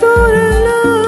through the love